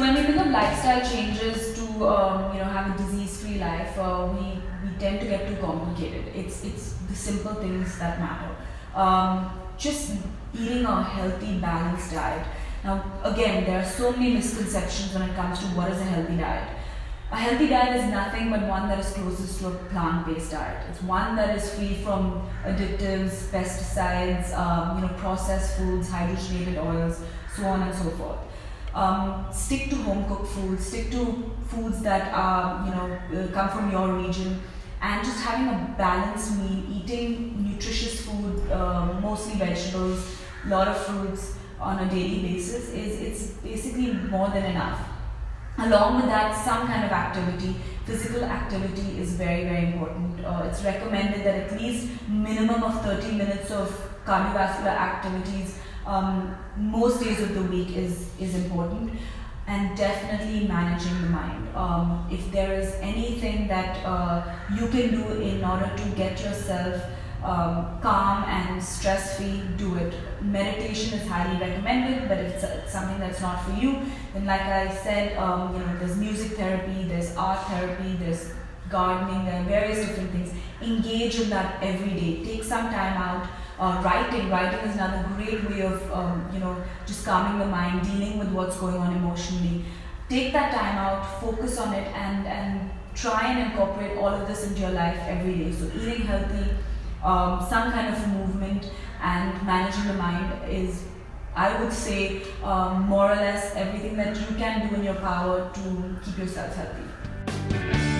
when we think of lifestyle changes to um, you know have a disease-free life, uh, we we tend to get too complicated. It's it's the simple things that matter. Um, just eating a healthy, balanced diet. Now, again, there are so many misconceptions when it comes to what is a healthy diet. A healthy diet is nothing but one that is closest to a plant-based diet. It's one that is free from additives, pesticides, um, you know, processed foods, hydrogenated oils, so on and so forth. Um, stick to home cooked foods. Stick to foods that are, you know, uh, come from your region, and just having a balanced meal, eating nutritious food, uh, mostly vegetables, a lot of fruits on a daily basis is it's basically more than enough Along with that, some kind of activity, physical activity is very, very important. Uh, it's recommended that at least minimum of 30 minutes of cardiovascular activities um, most days of the week is, is important and definitely managing the mind. Um, if there is anything that uh, you can do in order to get yourself um, calm and stress free, do it. Meditation is highly recommended, but if it's, something that's not for you, then like I said, um, you know, there's music therapy, there's art therapy, there's gardening, there are various different things. Engage in that every day. Take some time out. Uh, writing, writing is another great way of, um, you know, just calming the mind, dealing with what's going on emotionally. Take that time out, focus on it, and and try and incorporate all of this into your life every day. So eating healthy um, some kind of movement and managing the mind is I would say um, more or less everything that you can do in your power to keep yourself healthy.